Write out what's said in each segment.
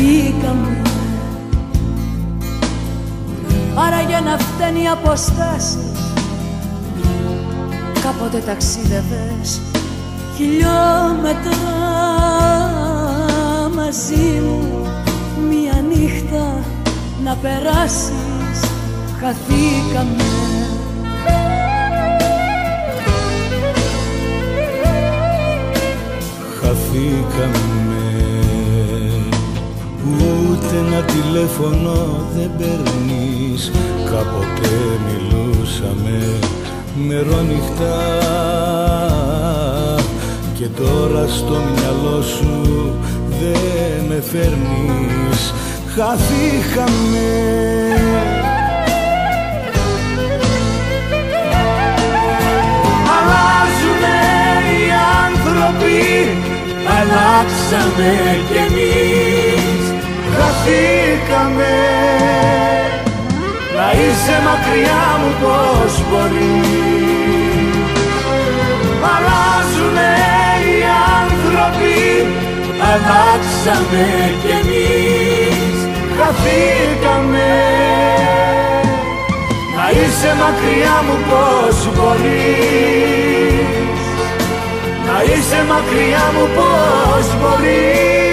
χαθήκαμε Άραγε να φταίνει οι αποστάσεις Κάποτε ταξίδευες χιλιόμετρα μαζί μου. Μια νύχτα να περάσεις χαθήκαμε. Χαθήκαμε. Ούτε ένα τηλέφωνο δεν παίρνεις. Κάποτε μιλούσαμε νερόνυχτα Και τώρα στο μυαλό σου δεν με φέρνεις. Χαθήκαμε. Αλλάζουνε οι άνθρωποι Αλλάξαμε κι εμείς Χαθήκαμε Να είσαι μακριά μου πως μπορείς. Αλλάζουνε οι άνθρωποι Αλλάξαμε κι εμείς. Χαθήκαμε Να είσαι μακριά μου πως μπορείς. Να είσαι μακριά μου πως μπορείς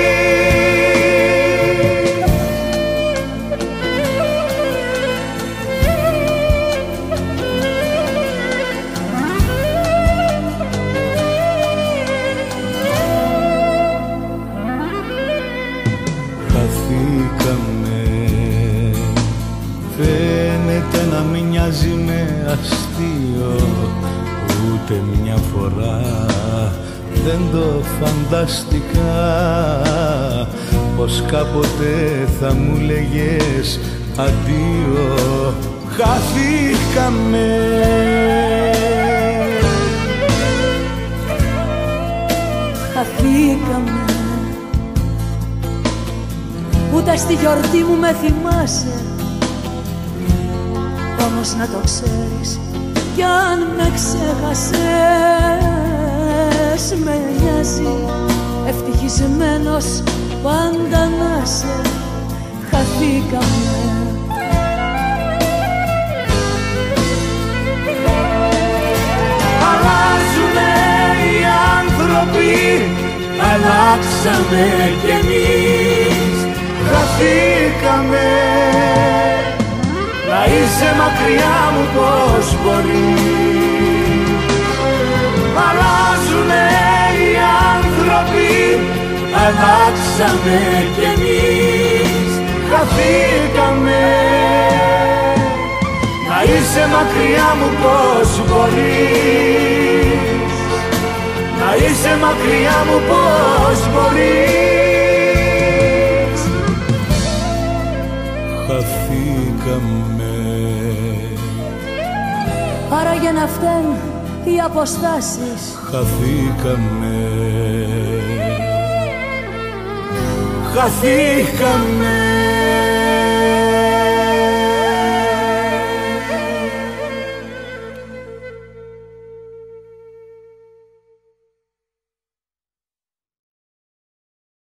Χαθήκαμε. Φαίνεται να μην μοιάζει με αστείο Ούτε μια φορά. Δεν το φανταστικά Πως κάποτε θα μου λέγες αντίο. Χαθήκαμε. Χαθήκαμε Ούτε στη γιορτή μου με θυμάσαι. Όμως να το ξέρεις κι αν με ξέχασες Με νοιάζει ευτυχισμένος πάντα να σε Χαθήκαμε. Αλλάζουνε οι άνθρωποι Αλλάξαμε κι εμείς Χαθήκαμε. Να είσαι μακριά μου πως μπορεί. Αλλάζουνε οι άνθρωποι Αλλάξαμε κι εμείς. Χαθήκαμε. Να είσαι μακριά μου πως μπορείς. Να είσαι μακριά μου πως μπορείς Χαθήκαμε Άρα για να φταίνουν οι αποστάσεις. Χαθήκαμε. Χαθήκαμε